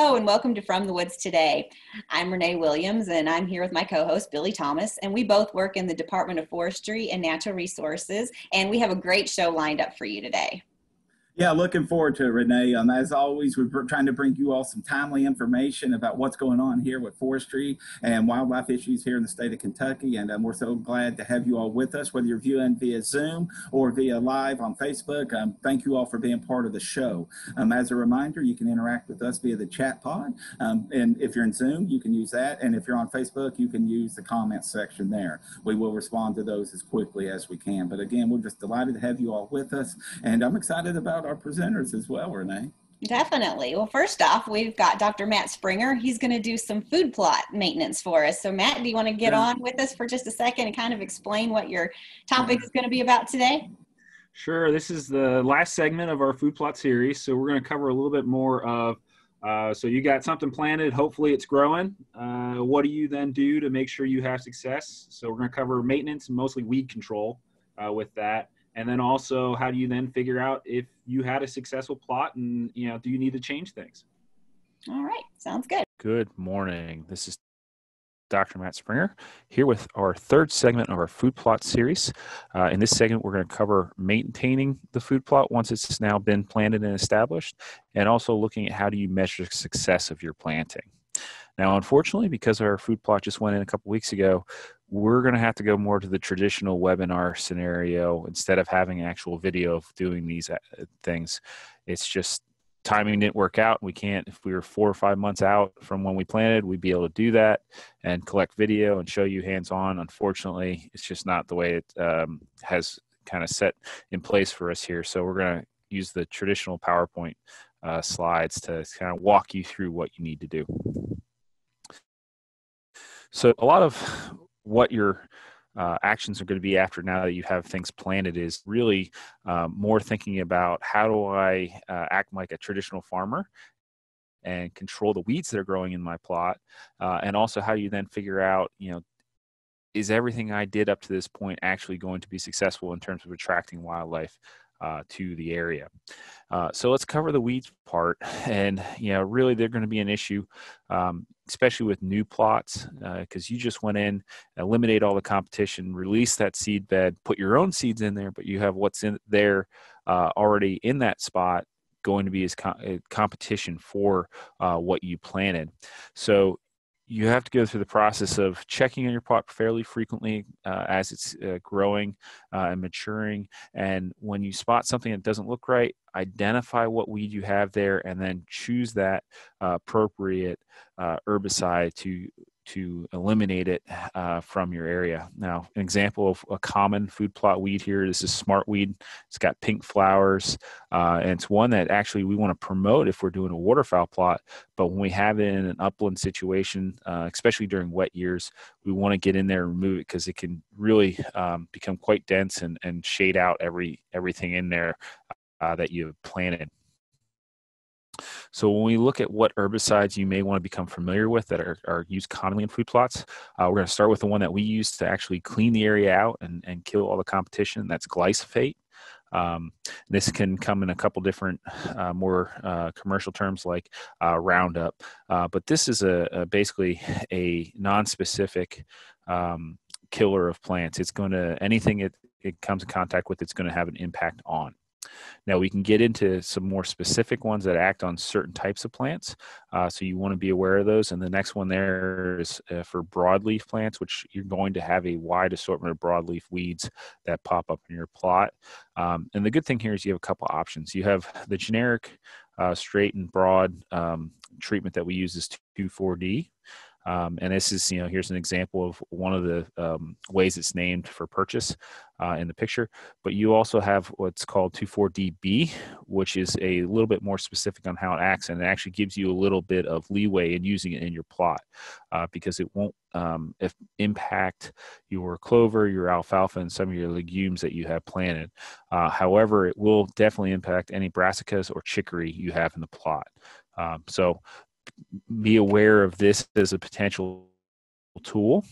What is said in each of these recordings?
Hello and welcome to From the Woods Today. I'm Renee Williams and I'm here with my co-host Billy Thomas and we both work in the Department of Forestry and Natural Resources and we have a great show lined up for you today. Yeah, looking forward to it, Renee. Um, as always, we're trying to bring you all some timely information about what's going on here with forestry and wildlife issues here in the state of Kentucky. And um, we're so glad to have you all with us, whether you're viewing via Zoom or via live on Facebook. Um, thank you all for being part of the show. Um, as a reminder, you can interact with us via the chat pod. Um, and if you're in Zoom, you can use that. And if you're on Facebook, you can use the comments section there. We will respond to those as quickly as we can. But again, we're just delighted to have you all with us. And I'm excited about about our presenters as well, Renee. Definitely. Well, first off, we've got Dr. Matt Springer. He's going to do some food plot maintenance for us. So, Matt, do you want to get yeah. on with us for just a second and kind of explain what your topic is going to be about today? Sure. This is the last segment of our food plot series. So, we're going to cover a little bit more of. Uh, so, you got something planted. Hopefully, it's growing. Uh, what do you then do to make sure you have success? So, we're going to cover maintenance and mostly weed control uh, with that and then also how do you then figure out if you had a successful plot and you know do you need to change things? All right sounds good. Good morning. This is dr matt springer here with our third segment of our food plot series. Uh, in this segment we're going to cover maintaining the food plot once it's now been planted and established and also looking at how do you measure success of your planting. Now, unfortunately, because our food plot just went in a couple weeks ago, we're going to have to go more to the traditional webinar scenario instead of having actual video of doing these uh, things. It's just timing didn't work out. We can't, if we were four or five months out from when we planted, we'd be able to do that and collect video and show you hands on. Unfortunately, it's just not the way it um, has kind of set in place for us here. So we're going to use the traditional PowerPoint uh, slides to kind of walk you through what you need to do. So a lot of what your uh, actions are going to be after now that you have things planted is really um, more thinking about how do I uh, act like a traditional farmer and control the weeds that are growing in my plot, uh, and also how do you then figure out, you know, is everything I did up to this point actually going to be successful in terms of attracting wildlife uh, to the area. Uh, so let's cover the weeds part, and you know, really, they're going to be an issue, um, especially with new plots, because uh, you just went in, eliminate all the competition, release that seed bed, put your own seeds in there, but you have what's in there uh, already in that spot going to be as co- competition for uh, what you planted. So you have to go through the process of checking on your pot fairly frequently uh, as it's uh, growing uh, and maturing. And when you spot something that doesn't look right, identify what weed you have there and then choose that uh, appropriate uh, herbicide to to eliminate it uh, from your area. Now, an example of a common food plot weed here this is smartweed. It's got pink flowers, uh, and it's one that actually we want to promote if we're doing a waterfowl plot. But when we have it in an upland situation, uh, especially during wet years, we want to get in there and remove it because it can really um, become quite dense and, and shade out every everything in there uh, that you've planted. So when we look at what herbicides you may want to become familiar with that are, are used commonly in food plots, uh, we're going to start with the one that we use to actually clean the area out and, and kill all the competition. That's glyphosate. Um, this can come in a couple different, uh, more uh, commercial terms like uh, Roundup, uh, but this is a, a basically a non-specific um, killer of plants. It's going to anything it, it comes in contact with, it's going to have an impact on. Now we can get into some more specific ones that act on certain types of plants. Uh, so you want to be aware of those. And the next one there is uh, for broadleaf plants, which you're going to have a wide assortment of broadleaf weeds that pop up in your plot. Um, and the good thing here is you have a couple options. You have the generic uh, straight and broad um, treatment that we use is 2,4-D. Um, and this is, you know, here's an example of one of the um, ways it's named for purchase uh, in the picture. But you also have what's called 2,4-DB, which is a little bit more specific on how it acts, and it actually gives you a little bit of leeway in using it in your plot uh, because it won't um, impact your clover, your alfalfa, and some of your legumes that you have planted. Uh, however, it will definitely impact any brassicas or chicory you have in the plot. Um, so be aware of this as a potential tool.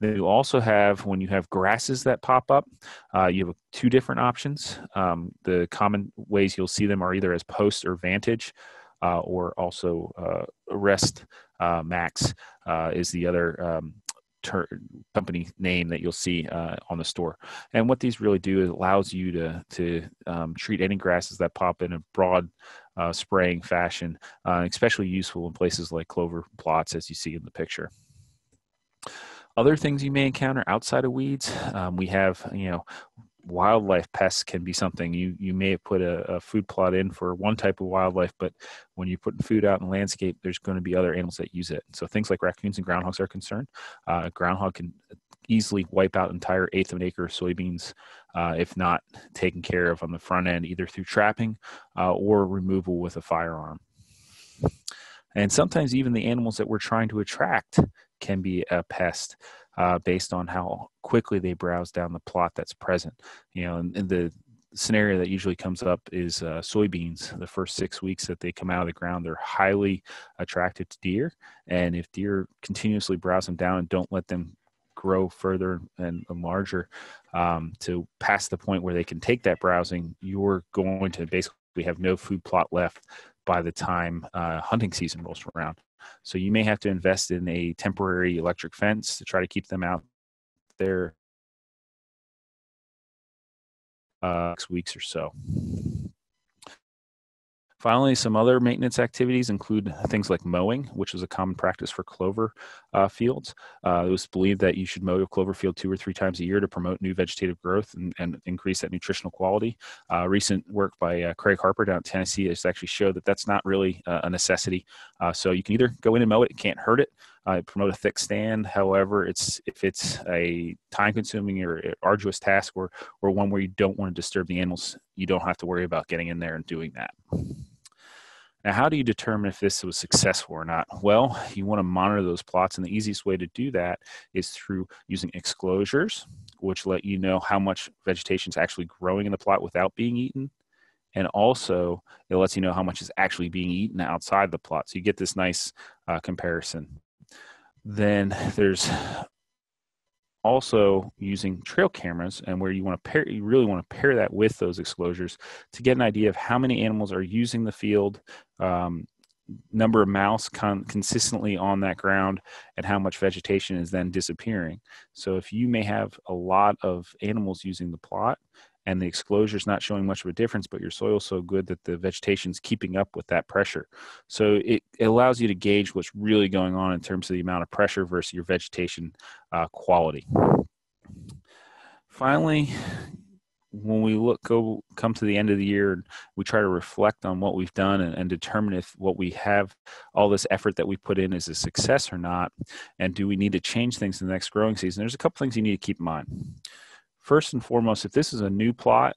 Then you also have, when you have grasses that pop up, uh, you have two different options. Um, the common ways you'll see them are either as Poast or vantage, uh, or also uh, rest uh, max uh, is the other um, company name that you'll see uh, on the store. And what these really do is allows you to to um, treat any grasses that pop in a broad uh, spraying fashion, uh, especially useful in places like clover plots, as you see in the picture. Other things you may encounter outside of weeds, um, we have you know wildlife pests can be something. You you may have put a, a, food plot in for one type of wildlife but when you're putting food out in the landscape there's going to be other animals that use it. So things like raccoons and groundhogs are concerned. Uh, groundhog can easily wipe out entire eighth of an acre of soybeans uh, if not taken care of on the front end either through trapping uh, or removal with a firearm. And sometimes even the animals that we're trying to attract can be a pest uh, based on how quickly they browse down the plot that's present. You know, and, and the scenario that usually comes up is uh, soybeans. The first six weeks that they come out of the ground, they're highly attracted to deer, and if deer continuously browse them down and don't let them grow further and, and larger um, to past the point where they can take that browsing, you're going to basically have no food plot left by the time uh, hunting season rolls around. So you may have to invest in a temporary electric fence to try to keep them out there uh, weeks or so. Finally, some other maintenance activities include things like mowing, which is a common practice for clover uh, fields. Uh, it was believed that you should mow a clover field two or three times a year to promote new vegetative growth and, and increase that nutritional quality. Uh, recent work by uh, Craig Harper down in Tennessee has actually showed that that's not really a necessity. Uh, so you can either go in and mow it, it can't hurt it, promote a thick stand. However, it's if it's a time-consuming or arduous task, or or one where you don't want to disturb the animals, you don't have to worry about getting in there and doing that. Now, how do you determine if this was successful or not? Well, you want to monitor those plots, and the easiest way to do that is through using exclosures, which let you know how much vegetation is actually growing in the plot without being eaten. And also, it lets you know how much is actually being eaten outside the plot. So you get this nice uh, comparison. Then there's also using trail cameras and where you want to pair you really want to pair that with those exclosures to get an idea of how many animals are using the field um, number of mouse con- consistently on that ground and how much vegetation is then disappearing. So if you may have a lot of animals using the plot and the exclosure is not showing much of a difference, but your soil is so good that the vegetation is keeping up with that pressure. So it, it, allows you to gauge what's really going on in terms of the amount of pressure versus your vegetation uh, quality. Finally, when we look go come to the end of the year we try to reflect on what we've done and, and, determine if what we have all this effort that we put in is a success or not and do we need to change things in the next growing season there's a couple things you need to keep in mind first and foremost, if this is a new plot,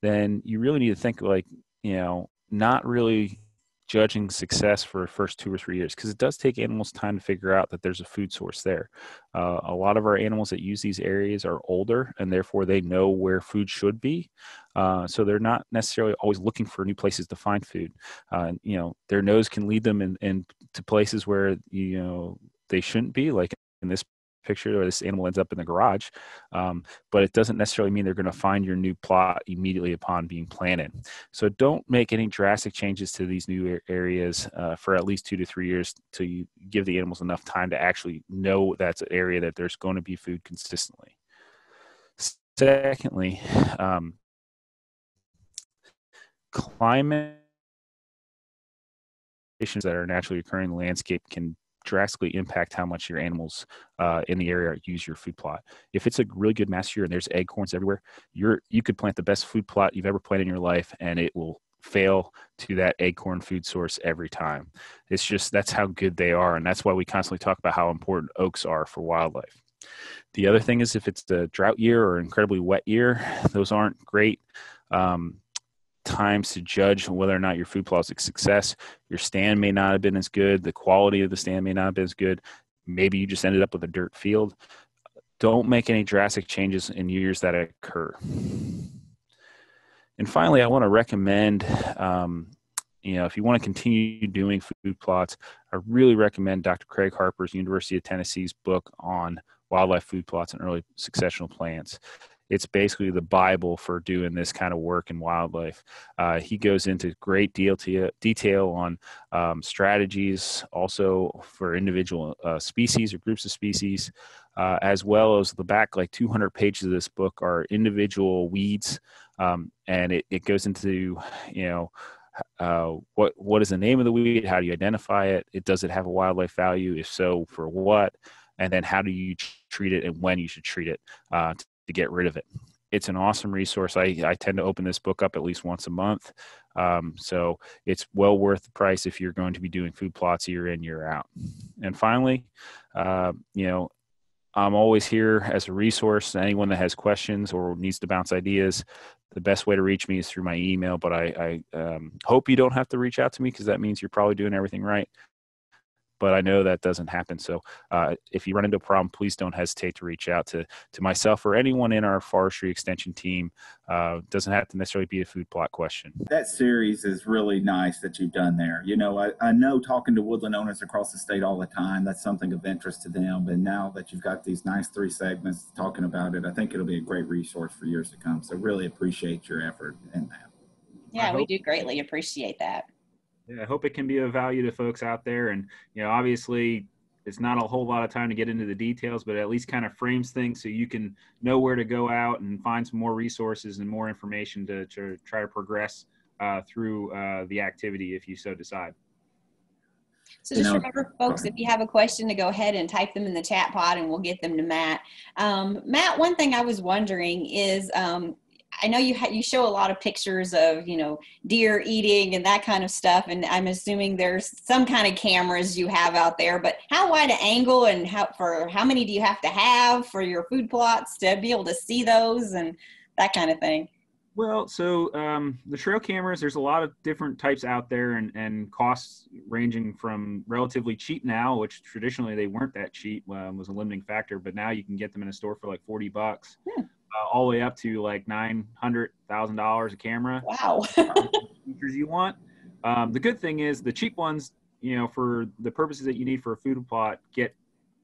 then you really need to think like, you know, not really judging success for the first two or three years because it does take animals time to figure out that there's a food source there. Uh, a lot of our animals that use these areas are older and therefore they know where food should be. Uh, so they're not necessarily always looking for new places to find food. Uh, you know, their nose can lead them in, in to places where you know they shouldn't be, like in this picture or this animal ends up in the garage. Um, but it doesn't necessarily mean they're going to find your new plot immediately upon being planted. So don't make any drastic changes to these new areas uh, for at least two to three years to you give the animals enough time to actually know that's an area that there's going to be food consistently. Secondly, um, climate that are naturally occurring in the landscape can drastically impact how much your animals uh, in the area use your food plot. If it's a really good mass year and there's acorns everywhere, you're you could plant the best food plot you've ever planted in your life, and it will fail to that acorn food source every time. It's just that's how good they are, and that's why we constantly talk about how important oaks are for wildlife. The other thing is if it's a drought year or incredibly wet year, those aren't great. Um, times to judge whether or not your food plot is a success. Your stand may not have been as good. The quality of the stand may not have been as good. Maybe you just ended up with a dirt field. Don't make any drastic changes in years that occur. And finally, I want to recommend, um, you know, if you want to continue doing food plots, I really recommend Dr. Craig Harper's University of Tennessee's book on wildlife food plots and early successional plants it's basically the Bible for doing this kind of work in wildlife. Uh, he goes into great deal to, detail on um, strategies, also for individual uh, species or groups of species, uh, as well as the back like 200 pages of this book are individual weeds, um, and it, it goes into you know. Uh, what what is the name of the weed? How do you identify it? It does it have a wildlife value? If so, for what? And then how do you treat it and when you should treat it uh, to get rid of it. It's an awesome resource. I, I tend to open this book up at least once a month. Um, so it's well worth the price if you're going to be doing food plots year in, year out. And finally, uh, you know, I'm always here as a resource. Anyone that has questions or needs to bounce ideas, the best way to reach me is through my email. But I, I um, hope you don't have to reach out to me because that means you're probably doing everything right but I know that doesn't happen. So uh, if you run into a problem, please don't hesitate to reach out to to myself or anyone in our forestry extension team. Uh, doesn't have to necessarily be a food plot question. That series is really nice that you've done there. You know, I, I know talking to woodland owners across the state all the time, that's something of interest to them. But now that you've got these nice three segments talking about it, I think it'll be a great resource for years to come. So really appreciate your effort in that. Yeah, we do greatly appreciate that. Yeah, I hope it can be of value to folks out there. And, you know, obviously it's not a whole lot of time to get into the details, but at least kind of frames things so you can know where to go out and find some more resources and more information to, to try to progress uh, through uh, the activity if you so decide. So just remember, folks, if you have a question, to go ahead and type them in the chat pod, and we'll get them to Matt. Um, Matt, one thing I was wondering is, um, I know you ha- you show a lot of pictures of you know deer eating and that kind of stuff, and I'm assuming there's some kind of cameras you have out there. But how wide an angle and how for how many do you have to have for your food plots to be able to see those and that kind of thing? Well, so um, the trail cameras, there's a lot of different types out there, and, and costs ranging from relatively cheap now, which traditionally they weren't that cheap, um, was a limiting factor, but now you can get them in a store for like 40 bucks. Hmm uh, all the way up to like nine hundred thousand dollars a camera. Wow. features you want. Um, the good thing is the cheap ones, you know, for the purposes that you need for a food plot, get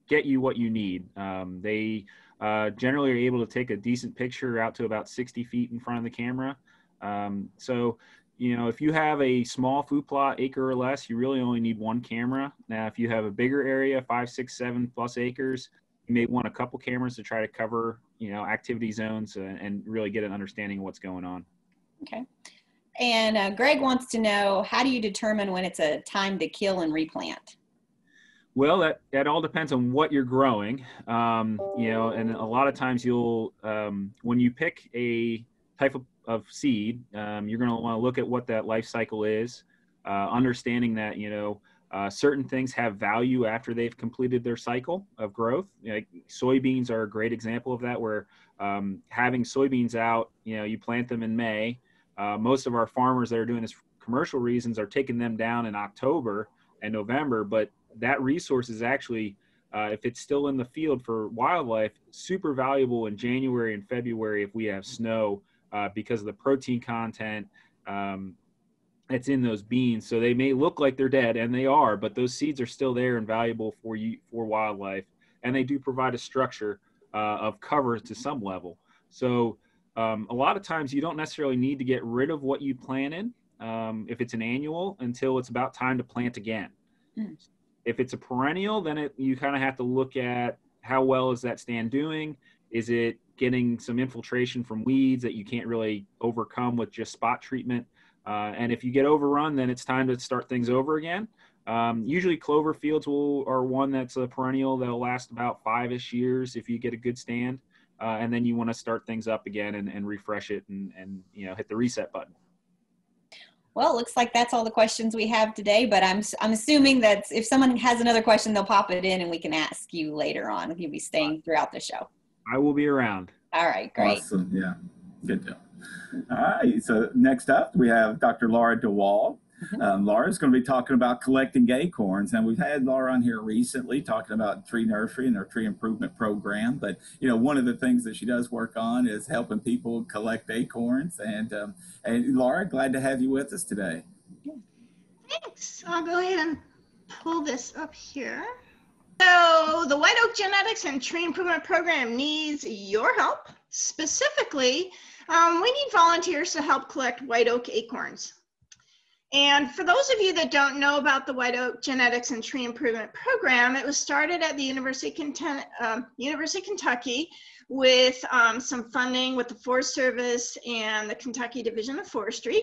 get you what you need. Um, they uh, generally are able to take a decent picture out to about 60 feet in front of the camera. Um, so, you know, if you have a small food plot, acre or less, you really only need one camera. Now, if you have a bigger area, five, six, seven plus acres, you may want a couple cameras to try to cover you know activity zones and, and really get an understanding of what's going on. Okay. And uh, greg wants to know how do you determine when it's a time to kill and replant? Well that, that all depends on what you're growing. Um, you know and a lot of times you'll um, when you pick a type of, of seed um, you're going to want to look at what that life cycle is uh, understanding that you know uh, certain things have value after they've completed their cycle of growth. Soybeans are a great example of that, where um, having soybeans out, you know, you plant them in May. Uh, most of our farmers that are doing this for commercial reasons are taking them down in October and November, but that resource is actually, uh, if it's still in the field for wildlife, super valuable in January and February if we have snow uh, because of the protein content. Um, that's in those beans. So they may look like they're dead, and they are, but those seeds are still there and valuable for you for wildlife, and they do provide a structure uh, of cover to some level. So um, a lot of times you don't necessarily need to get rid of what you planted um, if it's an annual until it's about time to plant again. Mm. If it's a perennial, then it, you kind of have to look at how well is that stand doing. Is it getting some infiltration from weeds that you can't really overcome with just spot treatment? Uh, and if you get overrun, then it's time to start things over again. Um, usually clover fields will are one that's a perennial that'll last about five-ish years if you get a good stand. Uh, and then you want to start things up again and, and refresh it and, and you know hit the reset button. Well, it looks like that's all the questions we have today, but I'm, I'm assuming that if someone has another question, they'll pop it in and we can ask you later on. If you'll be staying throughout the show. I will be around. All right, great. Awesome. Yeah, good deal. All right. So next up, we have Dr. Laura DeWald. Mm-hmm. Um, Laura's going to be talking about collecting acorns, and we've had Laura on here recently talking about tree nursery and their tree improvement program. But you know, one of the things that she does work on is helping people collect acorns. And um, and Laura, glad to have you with us today. Thanks. I'll go ahead and pull this up here. So the White Oak Genetics and Tree Improvement Program needs your help. Specifically, um, we need volunteers to help collect white oak acorns. And for those of you that don't know about the White Oak Genetics and Tree Improvement Program, it was started at the University of, Kentucky, um, University of Kentucky with um, some funding with the Forest Service and the Kentucky Division of Forestry.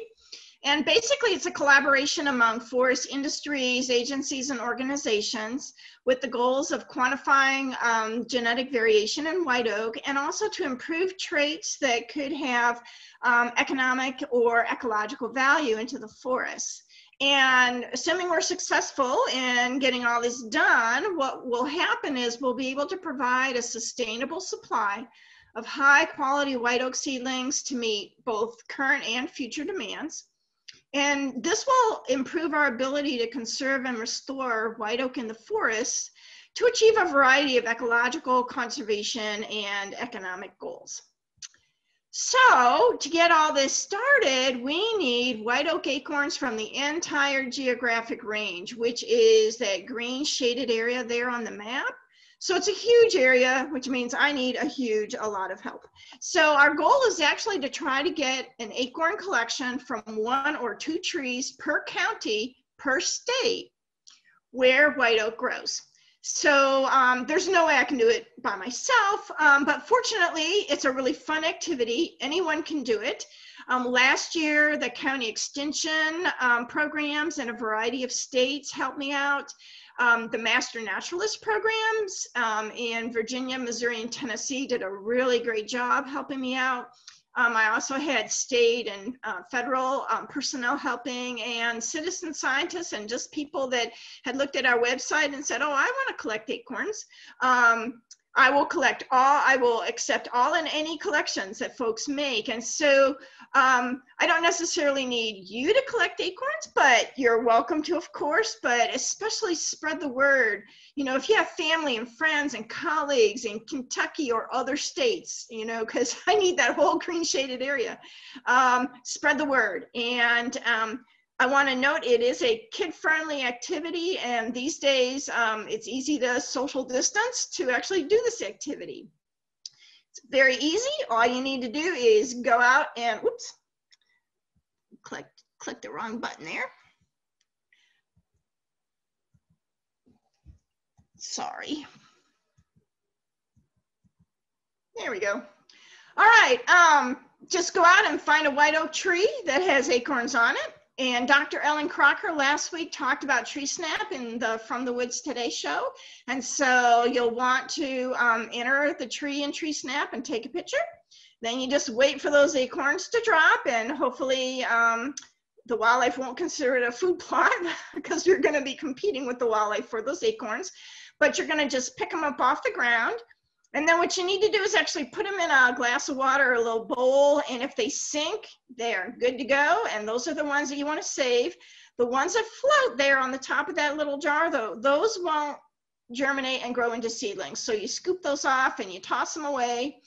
And basically, it's a collaboration among forest industries, agencies, and organizations with the goals of quantifying um, genetic variation in white oak and also to improve traits that could have um, economic or ecological value into the forest. And assuming we're successful in getting all this done, what will happen is we'll be able to provide a sustainable supply of high quality white oak seedlings to meet both current and future demands. And this will improve our ability to conserve and restore white oak in the forests to achieve a variety of ecological, conservation, and economic goals. So to get all this started, we need white oak acorns from the entire geographic range, which is that green shaded area there on the map. So it's a huge area, which means I need a huge, a lot of help. So our goal is actually to try to get an acorn collection from one or two trees per county per state where white oak grows. So um, there's no way I can do it by myself, um, but fortunately, it's a really fun activity. Anyone can do it. Um, last year, the county extension um, programs in a variety of states helped me out um, the Master Naturalist programs um, in Virginia, Missouri, and Tennessee did a really great job helping me out. Um, I also had state and uh, federal um, personnel helping and citizen scientists and just people that had looked at our website and said, oh, I want to collect acorns. Um, I will collect all, I will accept all and any collections that folks make. And so um, I don't necessarily need you to collect acorns, but you're welcome to, of course, but especially spread the word. You know, if you have family and friends and colleagues in Kentucky or other states, you know, because I need that whole green shaded area, um, spread the word. And um, I want to note it is a kid-friendly activity, and these days um, it's easy to social distance to actually do this activity. It's very easy. All you need to do is go out and, whoops, click, click the wrong button there. Sorry. There we go. All right, um, just go out and find a white oak tree that has acorns on it and Dr. Ellen Crocker last week talked about TreeSnap in the From the Woods Today show. And so you'll want to um, enter the tree in TreeSnap and take a picture. Then you just wait for those acorns to drop and hopefully um, the wildlife won't consider it a food plot because you're going to be competing with the wildlife for those acorns. But you're going to just pick them up off the ground and then what you need to do is actually put them in a glass of water or a little bowl. And if they sink, they're good to go. And those are the ones that you want to save. The ones that float there on the top of that little jar, though, those won't germinate and grow into seedlings. So you scoop those off and you toss them away.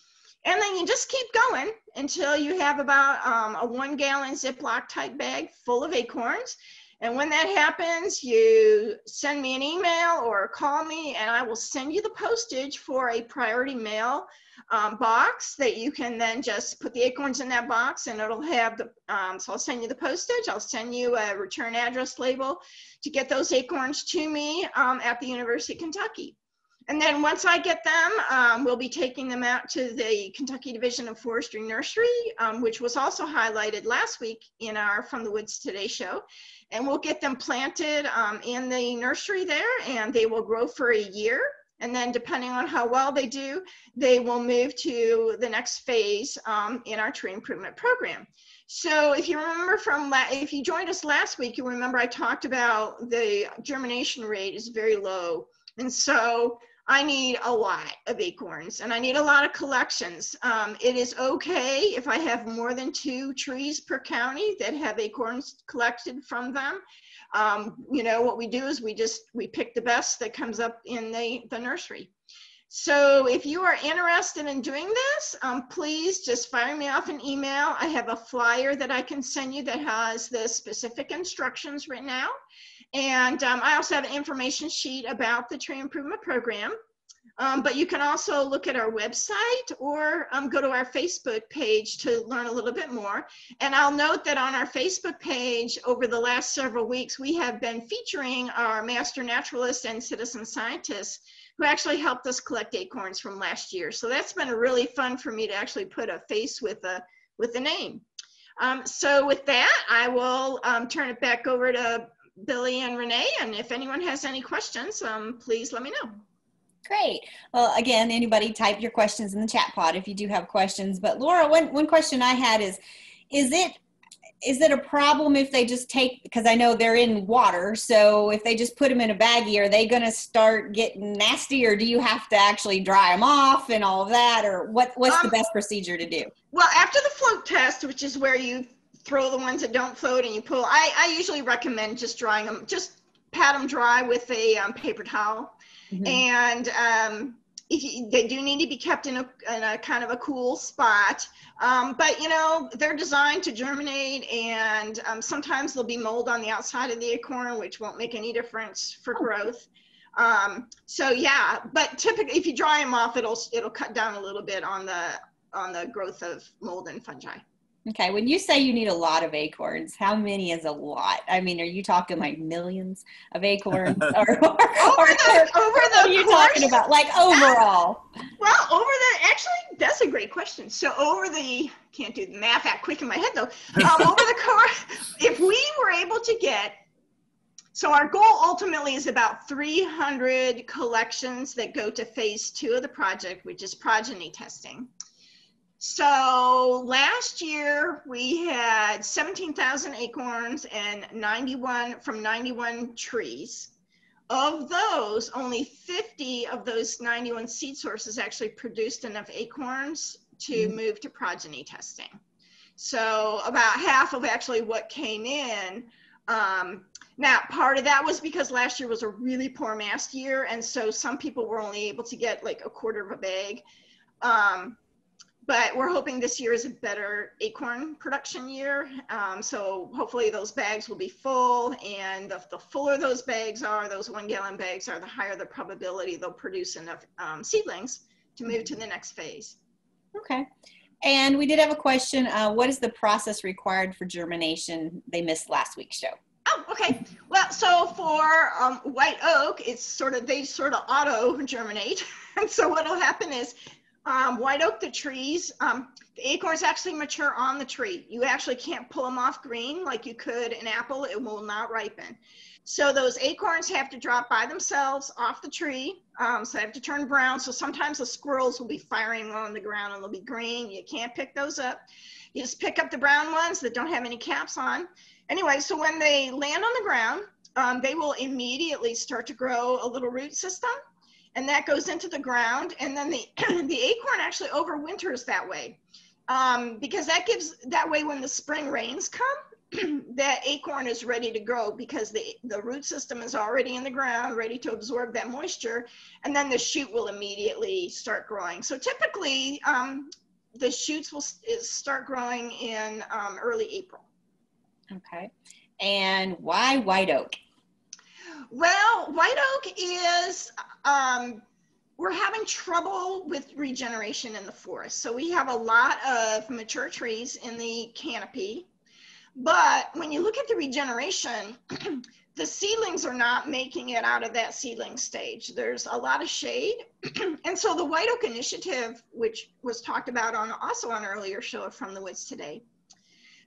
And then you just keep going until you have about um, a one gallon Ziploc type bag full of acorns. And when that happens, you send me an email or call me, and I will send you the postage for a priority mail um, box that you can then just put the acorns in that box and it'll have the, um, so I'll send you the postage, I'll send you a return address label to get those acorns to me um, at the University of Kentucky. And then once I get them, um, we'll be taking them out to the Kentucky Division of Forestry Nursery, um, which was also highlighted last week in our From the Woods Today show and we'll get them planted um, in the nursery there and they will grow for a year. And then depending on how well they do, they will move to the next phase um, in our tree improvement program. So if you remember from, if you joined us last week, you remember I talked about the germination rate is very low. And so I need a lot of acorns and I need a lot of collections. Um, it is okay if I have more than two trees per county that have acorns collected from them. Um, you know, what we do is we just, we pick the best that comes up in the, the nursery. So if you are interested in doing this, um, please just fire me off an email. I have a flyer that I can send you that has the specific instructions written out. And um, I also have an information sheet about the tree improvement program. Um, but you can also look at our website or um, go to our Facebook page to learn a little bit more. And I'll note that on our Facebook page over the last several weeks, we have been featuring our master naturalists and citizen scientists who actually helped us collect acorns from last year. So that's been really fun for me to actually put a face with a, with a name. Um, so with that, I will um, turn it back over to Billy and Renee. And if anyone has any questions, um, please let me know. Great. Well, again, anybody type your questions in the chat pod if you do have questions. But Laura, one, one question I had is, is it is it a problem if they just take because I know they're in water, so if they just put them in a baggie, are they going to start getting nasty, or do you have to actually dry them off and all of that, or what what's um, the best procedure to do? Well, after the float test, which is where you throw the ones that don't float and you pull, I, I usually recommend just drying them, just pat them dry with a um, paper towel, mm-hmm. and um, you, they do need to be kept in a, in a kind of a cool spot. Um, but you know, they're designed to germinate and um, sometimes there'll be mold on the outside of the acorn, which won't make any difference for growth. Um, so yeah, but typically if you dry them off, it'll, it'll cut down a little bit on the, on the growth of mold and fungi. Okay, when you say you need a lot of acorns, how many is a lot? I mean, are you talking like millions of acorns, or, or, over the, over the what are you course, talking about? Like overall? Well, over the actually, that's a great question. So over the can't do the math that quick in my head though. Um, over the course, if we were able to get so our goal ultimately is about 300 collections that go to phase two of the project, which is progeny testing. So last year we had 17,000 acorns and 91 from 91 trees. Of those, only 50 of those 91 seed sources actually produced enough acorns to mm-hmm. move to progeny testing. So about half of actually what came in. Um, now, part of that was because last year was a really poor mast year, and so some people were only able to get like a quarter of a bag. Um, but we're hoping this year is a better acorn production year. Um, so hopefully those bags will be full and the, the, fuller those bags are, those one gallon bags are, the higher the probability they'll produce enough um, seedlings to move to the next phase. Okay. And we did have a question. Uh, what is the process required for germination? They missed last week's show. Oh, okay. Well, so for um, white oak, it's sort of, they sort of auto germinate. and so what'll happen is um, white oak, the trees, um, the acorns actually mature on the tree. You actually can't pull them off green like you could an apple. It will not ripen. So those acorns have to drop by themselves off the tree. Um, so they have to turn brown. So sometimes the squirrels will be firing on the ground and they'll be green. You can't pick those up. You just pick up the brown ones that don't have any caps on. Anyway, so when they land on the ground, um, they will immediately start to grow a little root system and that goes into the ground and then the the acorn actually overwinters that way. Um, because that gives that way when the spring rains come that acorn is ready to grow because the the root system is already in the ground ready to absorb that moisture and then the shoot will immediately start growing. So typically um, the shoots will start growing in um, early april. Okay. And why white oak well, white oak is, um, we're having trouble with regeneration in the forest. So we have a lot of mature trees in the canopy. But when you look at the regeneration, the seedlings are not making it out of that seedling stage. There's a lot of shade. and so the White Oak Initiative, which was talked about on also on earlier show from the Woods today,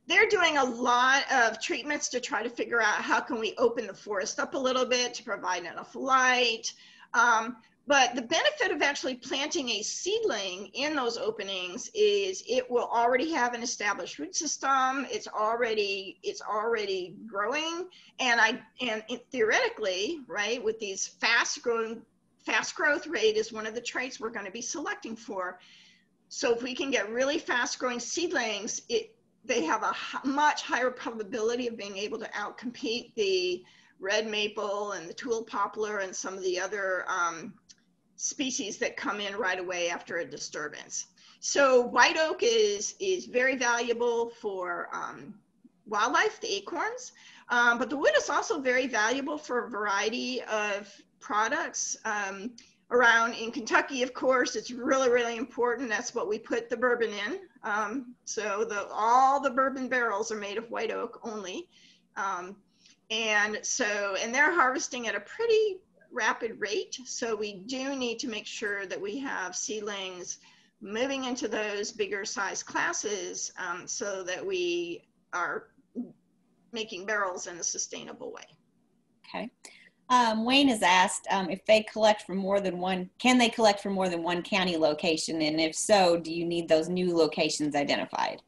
they're doing a lot of treatments to try to figure out how can we open the forest up a little bit to provide enough light. Um, but the benefit of actually planting a seedling in those openings is it will already have an established root system. It's already it's already growing, and I and it, theoretically, right, with these fast growing fast growth rate is one of the traits we're going to be selecting for. So if we can get really fast growing seedlings, it they have a much higher probability of being able to outcompete the red maple and the tulip poplar and some of the other um, species that come in right away after a disturbance. So white oak is, is very valuable for um, wildlife, the acorns, um, but the wood is also very valuable for a variety of products. Um, around in Kentucky, of course, it's really, really important. That's what we put the bourbon in. Um, so the, all the bourbon barrels are made of white oak only. Um, and so, and they're harvesting at a pretty rapid rate. So we do need to make sure that we have seedlings moving into those bigger size classes um, so that we are making barrels in a sustainable way. Okay. Um, Wayne has asked um, if they collect from more than one, can they collect from more than one county location? And if so, do you need those new locations identified?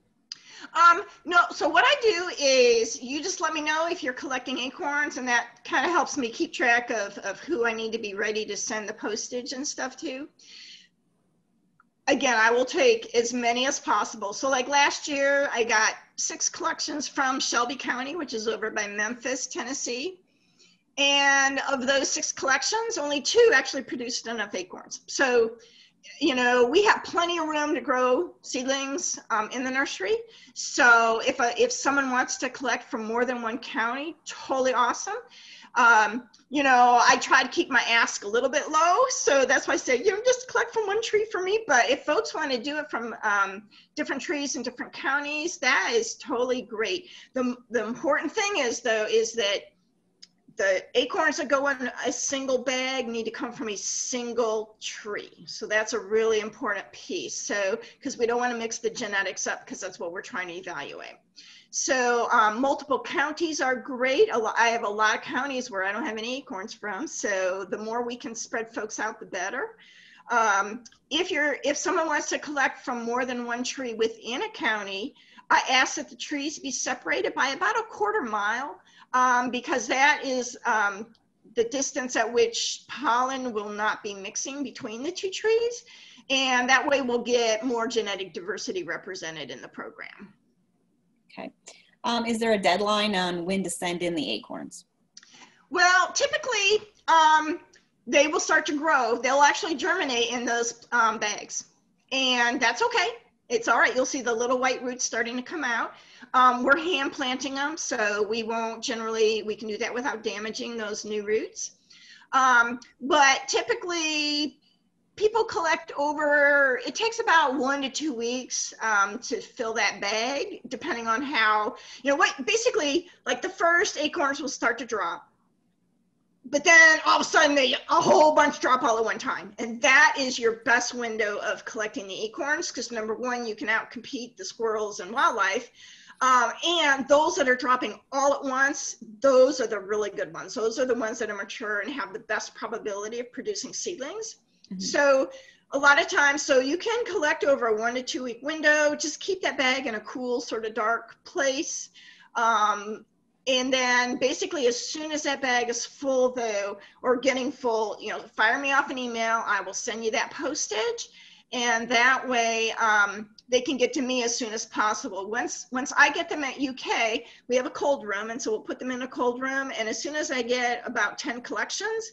Um, no, so what I do is you just let me know if you're collecting acorns and that kind of helps me keep track of, of who I need to be ready to send the postage and stuff to. Again, I will take as many as possible. So like last year, I got six collections from Shelby County, which is over by Memphis, Tennessee. And of those six collections, only two actually produced enough acorns. So you know, we have plenty of room to grow seedlings um, in the nursery. So if, a, if someone wants to collect from more than one county, totally awesome. Um, you know, I try to keep my ask a little bit low. So that's why I say, you know, just collect from one tree for me. But if folks want to do it from um, different trees in different counties, that is totally great. The, the important thing is, though, is that the acorns that go in a single bag need to come from a single tree. So that's a really important piece. So, because we don't want to mix the genetics up because that's what we're trying to evaluate. So um, multiple counties are great. I have a lot of counties where I don't have any acorns from. So the more we can spread folks out, the better. Um, if you're, if someone wants to collect from more than one tree within a county, I ask that the trees be separated by about a quarter mile um, because that is um, the distance at which pollen will not be mixing between the two trees. And that way we'll get more genetic diversity represented in the program. Okay. Um, is there a deadline on when to send in the acorns? Well, typically um, they will start to grow. They'll actually germinate in those um, bags. And that's okay. It's all right. You'll see the little white roots starting to come out. Um, we're hand planting them, so we won't generally, we can do that without damaging those new roots. Um, but typically, people collect over, it takes about one to two weeks um, to fill that bag, depending on how, you know, what basically, like the first acorns will start to drop. But then all of a sudden, they, a whole bunch drop all at one time. And that is your best window of collecting the acorns because number one, you can outcompete the squirrels and wildlife. Um, and those that are dropping all at once, those are the really good ones. Those are the ones that are mature and have the best probability of producing seedlings. Mm-hmm. So a lot of times, so you can collect over a one to two week window, just keep that bag in a cool sort of dark place. Um, and then basically as soon as that bag is full though, or getting full, you know, fire me off an email, I will send you that postage. And that way, um, they can get to me as soon as possible. Once once I get them at UK, we have a cold room, and so we'll put them in a cold room. And as soon as I get about 10 collections,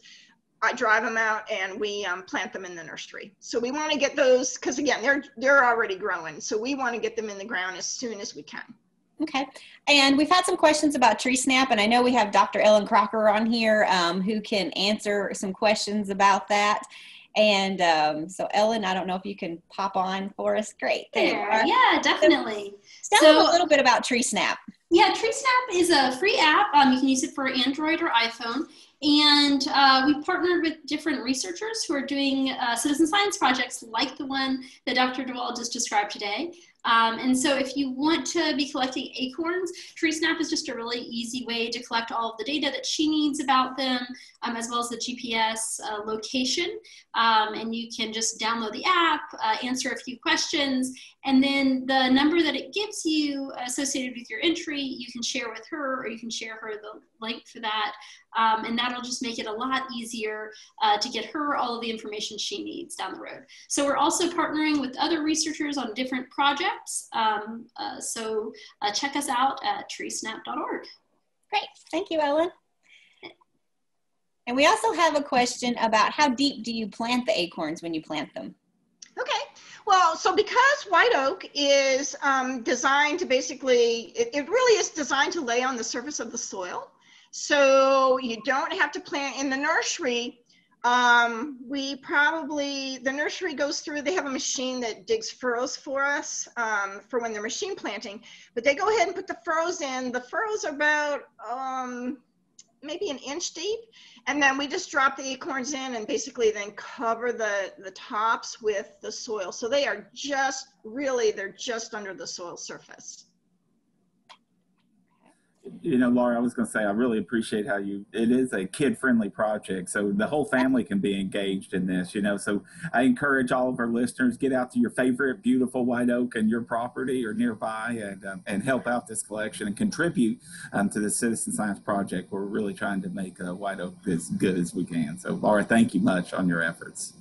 I drive them out and we um, plant them in the nursery. So we want to get those because again, they're they're already growing. So we want to get them in the ground as soon as we can. Okay. And we've had some questions about TreeSnap, and I know we have Dr. Ellen Crocker on here um, who can answer some questions about that. And um, so, Ellen, I don't know if you can pop on for us. Great. There. Yeah, definitely. So, tell so, a little bit about TreeSnap. Yeah, TreeSnap is a free app. Um, you can use it for Android or iPhone. And uh, we've partnered with different researchers who are doing uh, citizen science projects like the one that Dr. DeWald just described today. Um, and so if you want to be collecting acorns, TreeSnap is just a really easy way to collect all of the data that she needs about them, um, as well as the GPS uh, location. Um, and you can just download the app, uh, answer a few questions, and then the number that it gives you associated with your entry, you can share with her or you can share her the link for that. Um, and that'll just make it a lot easier uh, to get her all of the information she needs down the road. So we're also partnering with other researchers on different projects. Um, uh, so uh, check us out at treesnap.org. Great, thank you, Ellen. And we also have a question about how deep do you plant the acorns when you plant them? Okay. Well, so because white oak is um, designed to basically, it, it, really is designed to lay on the surface of the soil. So you don't have to plant in the nursery. Um, we probably, the nursery goes through, they have a machine that digs furrows for us um, for when they're machine planting, but they go ahead and put the furrows in. The furrows are about um, maybe an inch deep. And then we just drop the acorns in and basically then cover the, the tops with the soil. So they are just really, they're just under the soil surface you know, Laura, I was going to say, I really appreciate how you, it is a kid friendly project. So the whole family can be engaged in this, you know. So I encourage all of our listeners, get out to your favorite beautiful white oak and your property or nearby and, um, and help out this collection and contribute um, to the Citizen Science Project. We're really trying to make uh, white oak as good as we can. So, Laura, thank you much on your efforts.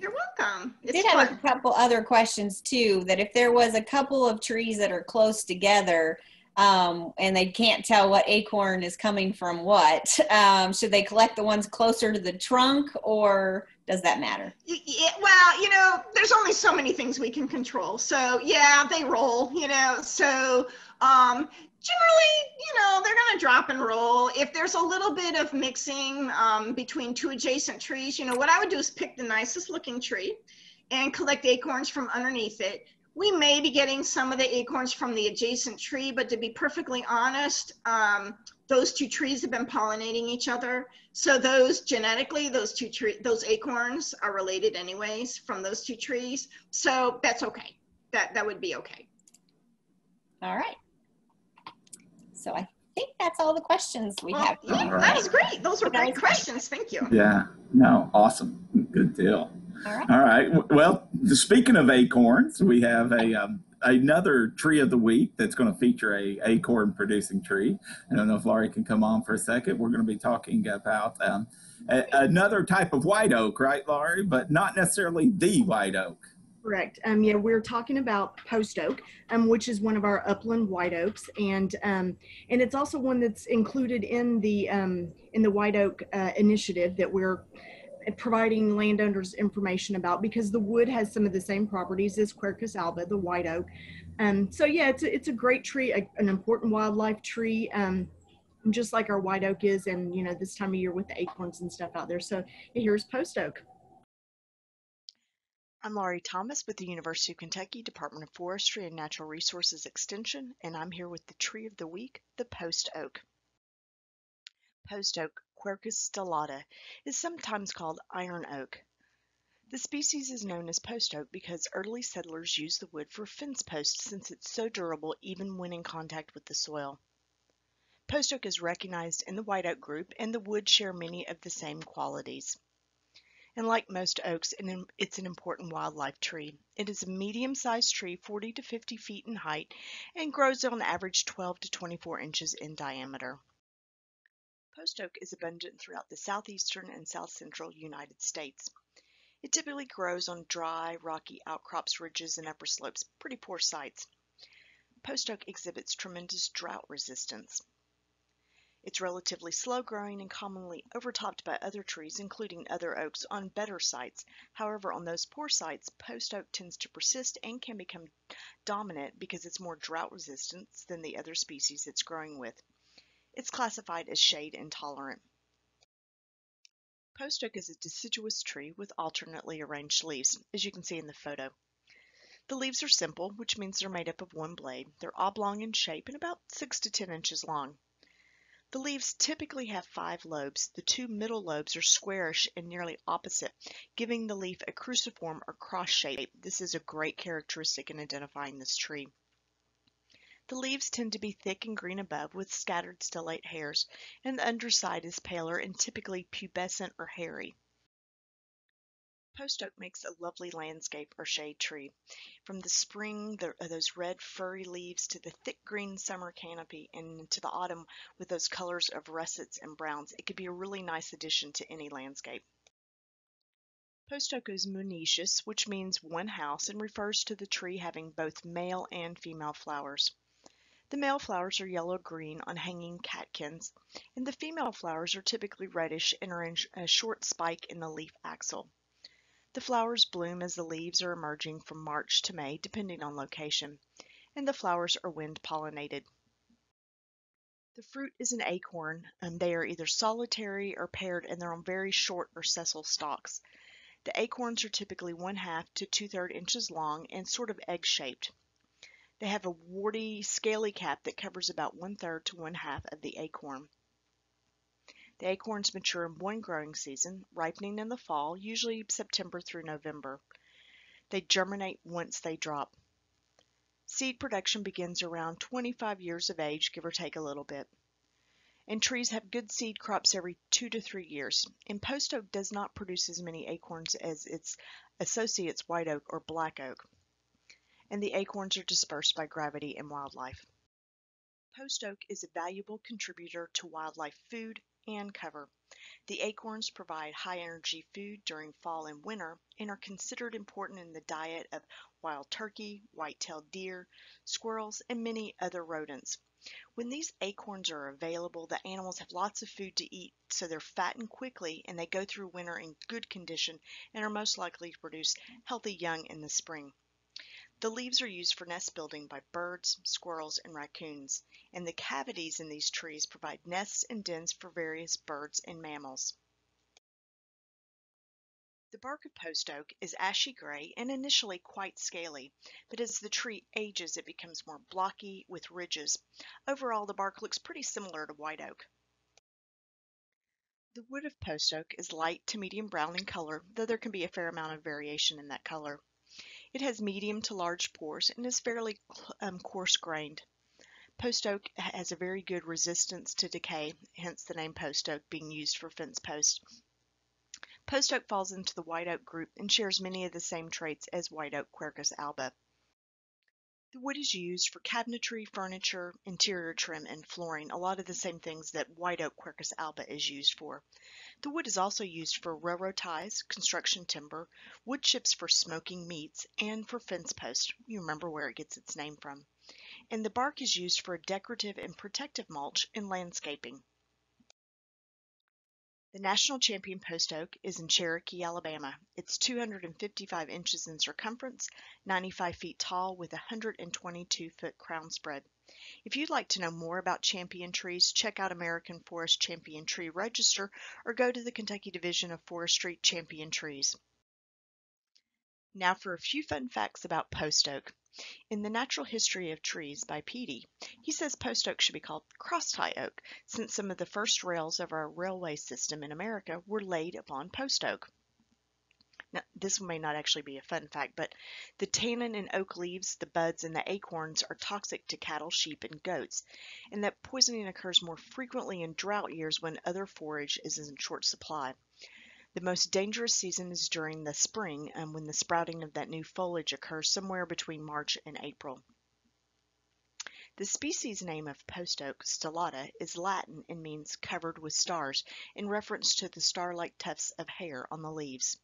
You're welcome. I did have a couple other questions too. That if there was a couple of trees that are close together, um, and they can't tell what acorn is coming from what. Um, should they collect the ones closer to the trunk or does that matter? Yeah, well, you know, there's only so many things we can control. So yeah, they roll, you know, so um, generally, you know, they're going to drop and roll. If there's a little bit of mixing um, between two adjacent trees, you know, what I would do is pick the nicest looking tree and collect acorns from underneath it we may be getting some of the acorns from the adjacent tree, but to be perfectly honest, um, those two trees have been pollinating each other. So those genetically, those two tree, those acorns are related anyways from those two trees. So that's okay. That that would be okay. All right. So I think that's all the questions we well, have. Yeah, right. That was great. Those were great questions. Thank you. Yeah. No. Awesome. Good deal. All right. All right. Well, speaking of acorns, we have a um, another tree of the week that's going to feature a acorn producing tree. I don't know if Laurie can come on for a second. We're going to be talking about um, a, another type of white oak, right, Laurie? But not necessarily the white oak. Correct. Um, yeah, we're talking about post oak, um, which is one of our upland white oaks, and um, and it's also one that's included in the um, in the white oak uh, initiative that we're providing landowners information about because the wood has some of the same properties as Quercus alba, the white oak. Um, so yeah, it's a, it's a great tree, a, an important wildlife tree, um, just like our white oak is, and you know this time of year with the acorns and stuff out there. So here's post oak. I'm Laurie Thomas with the University of Kentucky Department of Forestry and Natural Resources Extension, and I'm here with the tree of the week, the post oak. Post oak Quercus stellata, is sometimes called iron oak. The species is known as post oak because early settlers used the wood for fence posts since it's so durable even when in contact with the soil. Post oak is recognized in the white oak group and the wood share many of the same qualities. And like most oaks, it's an important wildlife tree. It is a medium-sized tree, 40 to 50 feet in height, and grows on average 12 to 24 inches in diameter. Post oak is abundant throughout the southeastern and south central United States. It typically grows on dry, rocky outcrops, ridges, and upper slopes, pretty poor sites. Post oak exhibits tremendous drought resistance. It's relatively slow growing and commonly overtopped by other trees, including other oaks, on better sites. However, on those poor sites, post oak tends to persist and can become dominant because it's more drought resistant than the other species it's growing with. It's classified as shade intolerant. Post oak is a deciduous tree with alternately arranged leaves, as you can see in the photo. The leaves are simple, which means they're made up of one blade. They're oblong in shape and about 6 to 10 inches long. The leaves typically have five lobes. The two middle lobes are squarish and nearly opposite, giving the leaf a cruciform or cross shape. This is a great characteristic in identifying this tree. The leaves tend to be thick and green above with scattered stellate hairs, and the underside is paler and typically pubescent or hairy. Post oak makes a lovely landscape or shade tree. From the spring, the, uh, those red furry leaves to the thick green summer canopy and to the autumn with those colors of russets and browns, it could be a really nice addition to any landscape. Post oak is monoecious, which means one house and refers to the tree having both male and female flowers. The male flowers are yellow-green on hanging catkins, and the female flowers are typically reddish and are in a short spike in the leaf axil. The flowers bloom as the leaves are emerging from March to May, depending on location, and the flowers are wind pollinated. The fruit is an acorn, and they are either solitary or paired, and they're on very short or sessile stalks. The acorns are typically one half to two third inches long and sort of egg shaped. They have a warty, scaly cap that covers about one third to one half of the acorn. The acorns mature in one growing season, ripening in the fall, usually September through November. They germinate once they drop. Seed production begins around 25 years of age, give or take a little bit. And trees have good seed crops every two to three years. Post oak does not produce as many acorns as its associates white oak or black oak. And the acorns are dispersed by gravity and wildlife. Post oak is a valuable contributor to wildlife food and cover. The acorns provide high energy food during fall and winter and are considered important in the diet of wild turkey, white-tailed deer, squirrels, and many other rodents. When these acorns are available, the animals have lots of food to eat, so they're fattened quickly and they go through winter in good condition and are most likely to produce healthy young in the spring. The leaves are used for nest building by birds, squirrels, and raccoons, and the cavities in these trees provide nests and dens for various birds and mammals. The bark of post oak is ashy gray and initially quite scaly, but as the tree ages it becomes more blocky with ridges. Overall, the bark looks pretty similar to white oak. The wood of post oak is light to medium brown in color, though there can be a fair amount of variation in that color. It has medium to large pores and is fairly um, coarse grained. Post oak has a very good resistance to decay, hence the name post oak being used for fence posts. Post oak falls into the white oak group and shares many of the same traits as white oak quercus alba. The wood is used for cabinetry, furniture, interior trim, and flooring, a lot of the same things that white oak quercus alba is used for. The wood is also used for railroad ties, construction timber, wood chips for smoking meats, and for fence posts. You remember where it gets its name from. And the bark is used for a decorative and protective mulch in landscaping. The national champion post oak is in Cherokee, Alabama. It's 255 inches in circumference, 95 feet tall, with a 122 foot crown spread. If you'd like to know more about champion trees, check out American Forest Champion Tree Register or go to the Kentucky Division of Forestry Champion Trees. Now for a few fun facts about post oak. In The Natural History of Trees by Peattie, he says post oak should be called crosstie oak, since some of the first rails of our railway system in America were laid upon post oak. Now, this may not actually be a fun fact, but the tannin in oak leaves, the buds, and the acorns are toxic to cattle, sheep, and goats, and that poisoning occurs more frequently in drought years when other forage is in short supply. The most dangerous season is during the spring and when the sprouting of that new foliage occurs somewhere between March and April. The species name of post oak, stellata, is Latin and means covered with stars, in reference to the star-like tufts of hair on the leaves.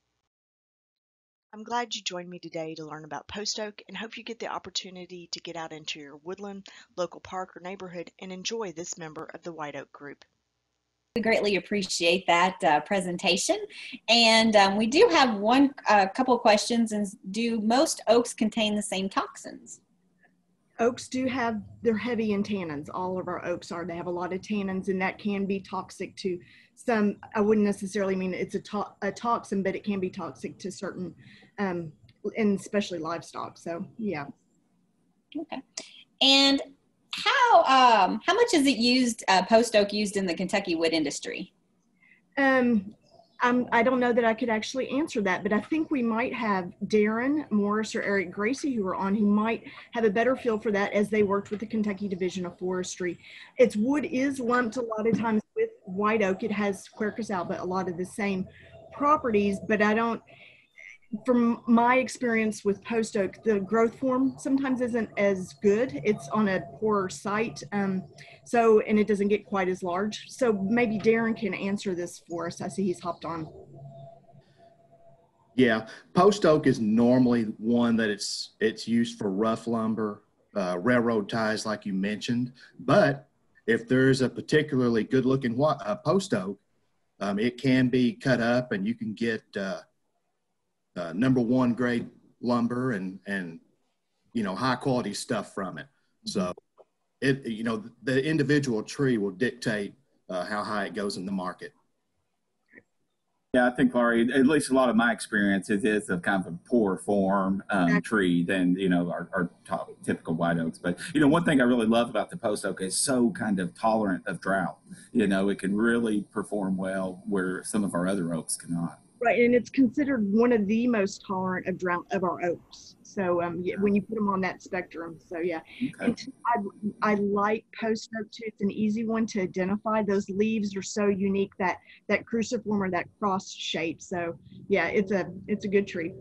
I'm glad you joined me today to learn about post oak and hope you get the opportunity to get out into your woodland, local park, or neighborhood and enjoy this member of the white oak group. We greatly appreciate that uh, presentation. And um, we do have one uh, couple questions. And do most oaks contain the same toxins? Oaks do have, they're heavy in tannins. All of our oaks are. They have a lot of tannins, and that can be toxic to some. I wouldn't necessarily mean it's a, to, a toxin, but it can be toxic to certain, um, and especially livestock. So, yeah. Okay. And how um, how much is it used uh, post oak used in the Kentucky wood industry? Um, I'm, I don't know that I could actually answer that, but I think we might have Darren Morris or Eric Gracie who are on who might have a better feel for that as they worked with the Kentucky Division of Forestry. Its wood is lumped a lot of times with white oak. It has Quercus alba, a lot of the same properties, but I don't, from my experience with post oak, the growth form sometimes isn't as good. It's on a poorer site, um, so and it doesn't get quite as large. So maybe Darren can answer this for us. I see he's hopped on. Yeah, post oak is normally one that it's it's used for rough lumber uh, railroad ties like you mentioned. But if there's a particularly good looking uh, post oak, um, it can be cut up and you can get uh, uh, number one grade lumber and, and, you know, high quality stuff from it. So it, you know, the individual tree will dictate uh, how high it goes in the market. Yeah, I think Laurie, at least a lot of my experience, is it is a kind of a poor form um, tree than you know our, our top, typical white oaks. But you know, one thing I really love about the post oak is so kind of tolerant of drought. You know, it can really perform well where some of our other oaks cannot. Right, and it's considered one of the most tolerant of drought of our oaks. So um, yeah, when you put them on that spectrum, so yeah, okay. I, I like post oak too. It's an easy one to identify. Those leaves are so unique that that cruciform or that cross shape. So yeah, it's a it's a good tree.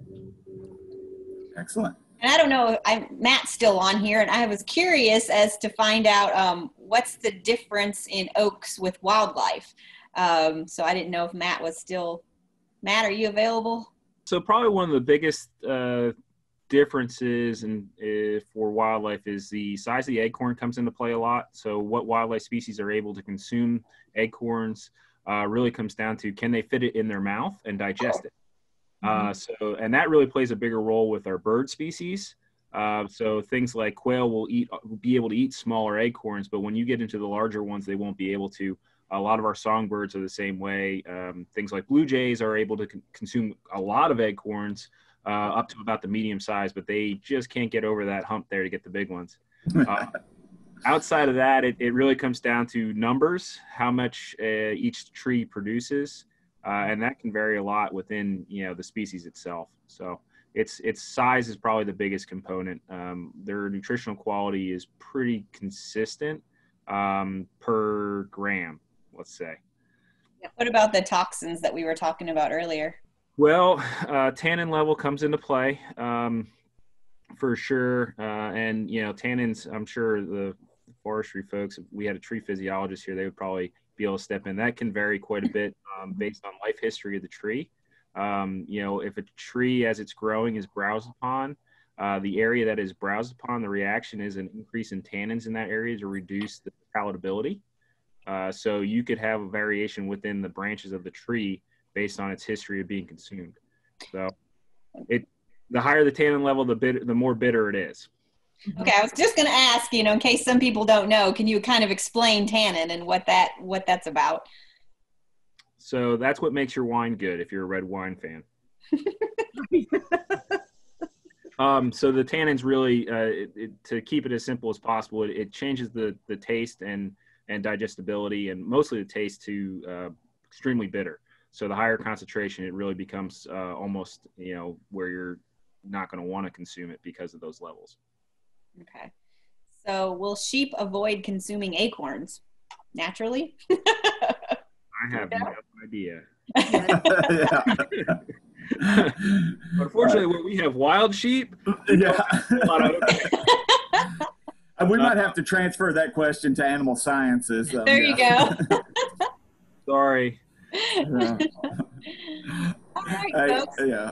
Excellent. And I don't know, I Matt's still on here, and I was curious as to find out um, what's the difference in oaks with wildlife. Um, so I didn't know if Matt was still Matt, are you available? So probably one of the biggest uh, differences in, uh, for wildlife is the size of the acorn comes into play a lot. So what wildlife species are able to consume acorns uh, really comes down to can they fit it in their mouth and digest it. Uh, mm-hmm. so and that really plays a bigger role with our bird species. Uh, so things like quail will eat be able to eat smaller acorns, but when you get into the larger ones, they won't be able to. A lot of our songbirds are the same way. Um, things like blue jays are able to con- consume a lot of acorns uh, up to about the medium size, but they just can't get over that hump there to get the big ones. Uh, outside of that, it, it really comes down to numbers, how much uh, each tree produces, uh, and that can vary a lot within you know the species itself. So its its size is probably the biggest component. Um, their nutritional quality is pretty consistent um, per gram let's say. What about the toxins that we were talking about earlier? Well, uh, tannin level comes into play um, for sure. Uh, and, you know, tannins, I'm sure the forestry folks, if we had a tree physiologist here, they would probably be able to step in. That can vary quite a bit um, based on life history of the tree. Um, you know, if a tree as it's growing is browsed upon, uh, the area that is browsed upon, the reaction is an increase in tannins in that area to reduce the palatability. Uh, so you could have a variation within the branches of the tree based on its history of being consumed. So it the higher the tannin level, the bit the more bitter it is. Okay, I was just going to ask, you know, in case some people don't know, can you kind of explain tannin and what that what that's about? So that's what makes your wine good if you're a red wine fan. um, so the tannins really, uh, it, it, to keep it as simple as possible, it, it changes the the taste and and digestibility and mostly the taste to uh, extremely bitter. So the higher concentration, it really becomes uh, almost, you know, where you're not going to want to consume it because of those levels. Okay. So will sheep avoid consuming acorns naturally? I have no idea. Unfortunately, where we have wild sheep, yeah. We might have to transfer that question to animal sciences. Um, there you yeah. go. Sorry. All right, folks. yeah.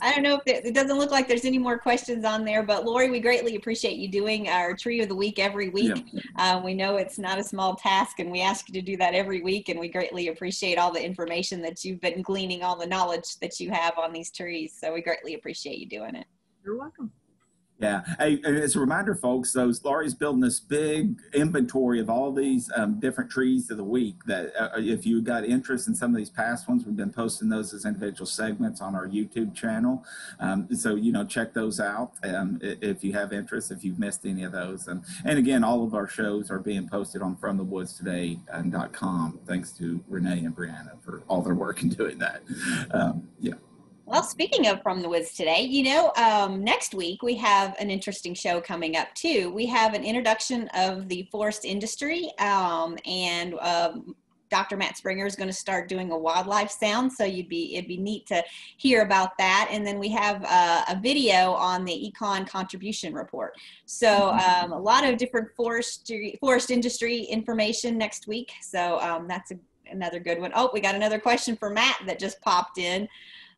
I don't know if it, it, doesn't look like there's any more questions on there, but Laurie, we greatly appreciate you doing our tree of the week every week. Yeah. Uh, we know it's not a small task, and we ask you to do that every week, and we greatly appreciate all the information that you've been gleaning, all the knowledge that you have on these trees. So we greatly appreciate you doing it. You're welcome. Yeah. Hey, as a reminder, folks, those Laurie's building this big inventory of all these um, different trees of the week. That uh, if you got interest in some of these past ones, we've been posting those as individual segments on our YouTube channel. Um, so you know, check those out um, if you have interest. If you've missed any of those, and and again, all of our shows are being posted on FromTheWoodsToday.com. Thanks to Renee and Brianna for all their work in doing that. Um, yeah. Well, speaking of From the Woods today, you know, um, next week we have an interesting show coming up too. We have an introduction of the forest industry, um, and um, Dr. Matt Springer is going to start doing a wildlife sound, so you'd be it'd be neat to hear about that. And then we have uh, a video on the econ contribution report. So mm-hmm. um, a lot of different forestry forest industry information next week. So um, that's a, another good one. Oh, we got another question for Matt that just popped in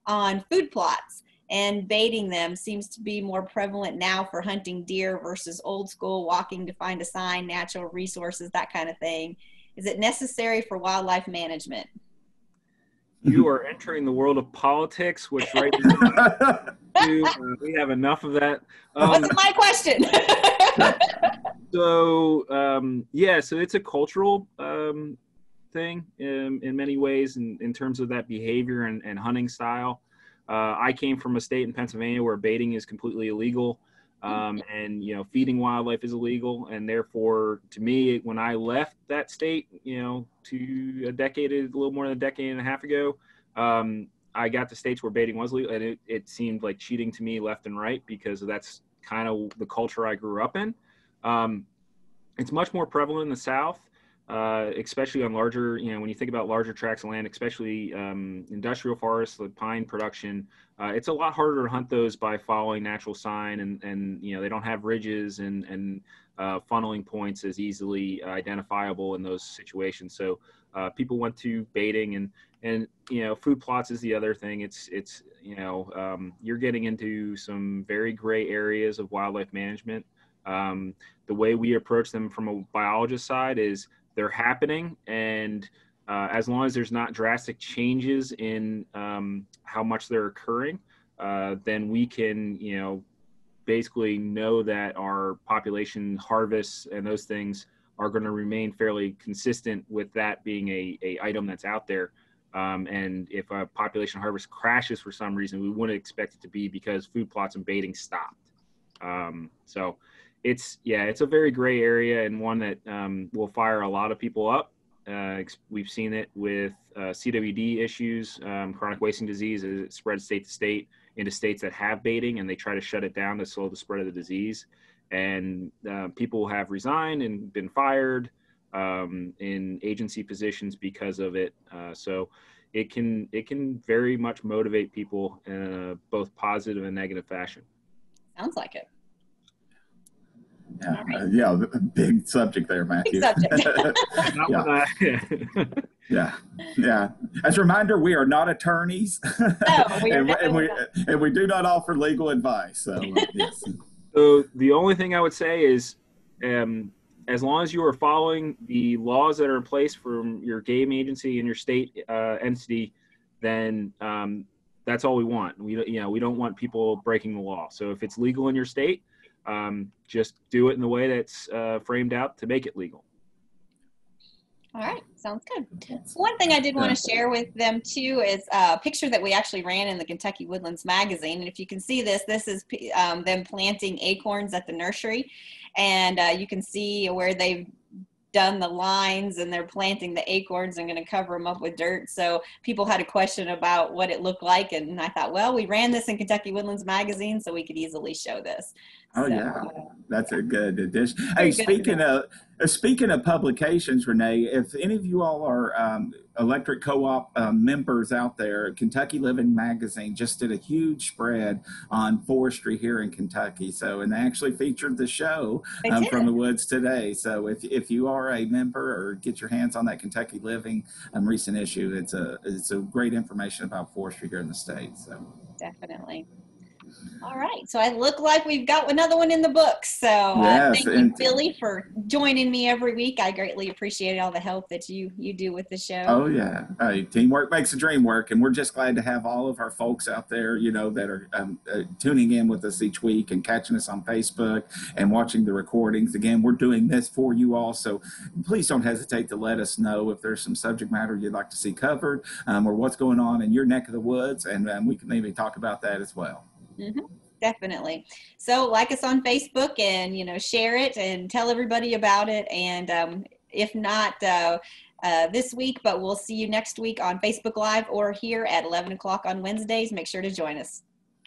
on food plots. and baiting them seems to be more prevalent now for hunting deer versus old school walking to find a sign, natural resources, that kind of thing. Is it necessary for wildlife management? You are entering the world of politics, which right now do, uh, we have enough of that. Um, Wasn't my question. so um, yeah, so it's a cultural um, thing in, in many ways in, in terms of that behavior and, and hunting style. Uh, I came from a state in Pennsylvania where baiting is completely illegal. Um, and you know feeding wildlife is illegal and therefore to me when i left that state you know to a decade a little more than a decade and a half ago um, i got to states where baiting was legal and it, it seemed like cheating to me left and right because that's kind of the culture i grew up in um, it's much more prevalent in the south uh, especially on larger, you know, when you think about larger tracts of land, especially um, industrial forests, like pine production, uh, it's a lot harder to hunt those by following natural sign, and and you know they don't have ridges and and uh, funneling points as easily identifiable in those situations. So uh, people went to baiting, and and you know food plots is the other thing. It's it's you know um, you're getting into some very gray areas of wildlife management. Um, the way we approach them from a biologist side is they're happening and uh, as long as there's not drastic changes in um, how much they're occurring uh, then we can you know basically know that our population harvests and those things are going to remain fairly consistent with that being a, a item that's out there. Um, and if a population harvest crashes for some reason we wouldn't expect it to be because food plots and baiting stopped. Um, so it's yeah, it's a very gray area and one that um, will fire a lot of people up. Uh, we've seen it with uh, CWD issues, um, chronic wasting disease, as it spreads state to state into states that have baiting, and they try to shut it down to slow the spread of the disease. And uh, people have resigned and been fired um, in agency positions because of it. Uh, so it can it can very much motivate people in a both positive and negative fashion. Sounds like it. Yeah, right. uh, yeah, big subject there, Matthew. Big subject. yeah. yeah, yeah. As a reminder, we are not attorneys, no, we and, and, we and we do not offer legal advice. So, uh, yes. so the only thing I would say is, um, as long as you are following the laws that are in place from your game agency and your state uh, entity, then um, that's all we want. We you know we don't want people breaking the law. So if it's legal in your state um, just do it in the way that's uh, framed out to make it legal. All right, sounds good. So one thing I did want to share with them too is a picture that we actually ran in the Kentucky Woodlands magazine. And if you can see this, this is um, them planting acorns at the nursery. And uh, you can see where they've done the lines and they're planting the acorns and going to cover them up with dirt. So people had a question about what it looked like. And I thought, well, we ran this in Kentucky Woodlands magazine, so we could easily show this. Oh so, yeah, that's a good addition. Hey, speaking of uh, speaking of publications, Renee, if any of you all are um, electric co-op uh, members out there, Kentucky Living Magazine just did a huge spread on forestry here in Kentucky. So, and they actually featured the show um, from the woods today. So, if if you are a member or get your hands on that Kentucky Living um, recent issue, it's a it's a great information about forestry here in the state. So, definitely. All right. So I look like we've got another one in the books. So uh, thank you, Billy, for joining me every week. I greatly appreciate all the help that you you do with the show. Oh yeah, hey, teamwork makes the dream work, and we're just glad to have all of our folks out there, you know, that are um, uh, tuning in with us each week and catching us on Facebook and watching the recordings. Again, we're doing this for you all, so please don't hesitate to let us know if there's some subject matter you'd like to see covered um, or what's going on in your neck of the woods, and um, we can maybe talk about that as well. Mm-hmm. Definitely. So like us on Facebook and, you know, share it and tell everybody about it. And um, if not uh, uh, this week, but we'll see you next week on Facebook Live or here at 11 o'clock on Wednesdays. Make sure to join us.